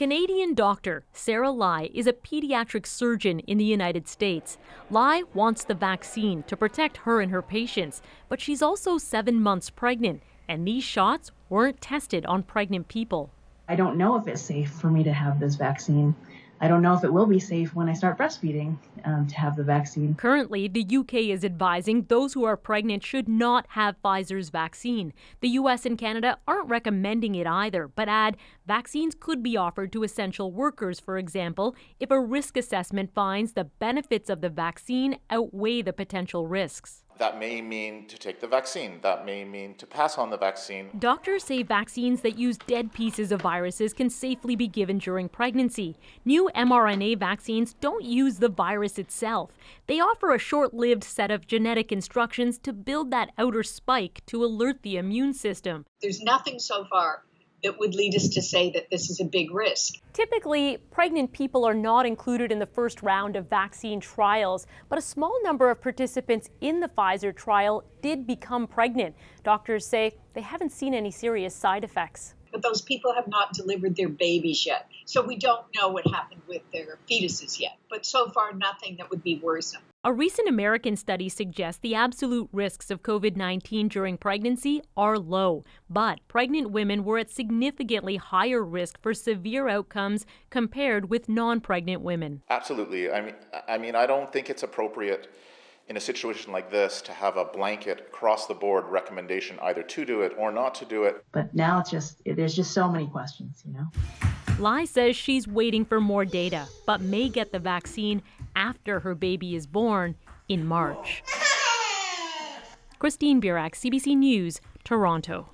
Canadian doctor Sarah Lai is a pediatric surgeon in the United States. Lai wants the vaccine to protect her and her patients, but she's also seven months pregnant, and these shots weren't tested on pregnant people. I don't know if it's safe for me to have this vaccine. I don't know if it will be safe when I start breastfeeding um, to have the vaccine. Currently, the UK is advising those who are pregnant should not have Pfizer's vaccine. The US and Canada aren't recommending it either, but add vaccines could be offered to essential workers, for example, if a risk assessment finds the benefits of the vaccine outweigh the potential risks. That may mean to take the vaccine. That may mean to pass on the vaccine. Doctors say vaccines that use dead pieces of viruses can safely be given during pregnancy. New mRNA vaccines don't use the virus itself. They offer a short lived set of genetic instructions to build that outer spike to alert the immune system. There's nothing so far that would lead us to say that this is a big risk. Typically, pregnant people are not included in the first round of vaccine trials, but a small number of participants in the Pfizer trial did become pregnant. Doctors say they haven't seen any serious side effects. But those people have not delivered their babies yet. So we don't know what happened with their fetuses yet. But so far, nothing that would be worrisome. A recent American study suggests the absolute risks of COVID 19 during pregnancy are low, but pregnant women were at significantly higher risk for severe outcomes compared with non pregnant women. Absolutely. I mean, I mean, I don't think it's appropriate in a situation like this to have a blanket across the board recommendation either to do it or not to do it. But now it's just, there's just so many questions, you know? Lai says she's waiting for more data, but may get the vaccine after her baby is born in March. Christine Birak, CBC News, Toronto.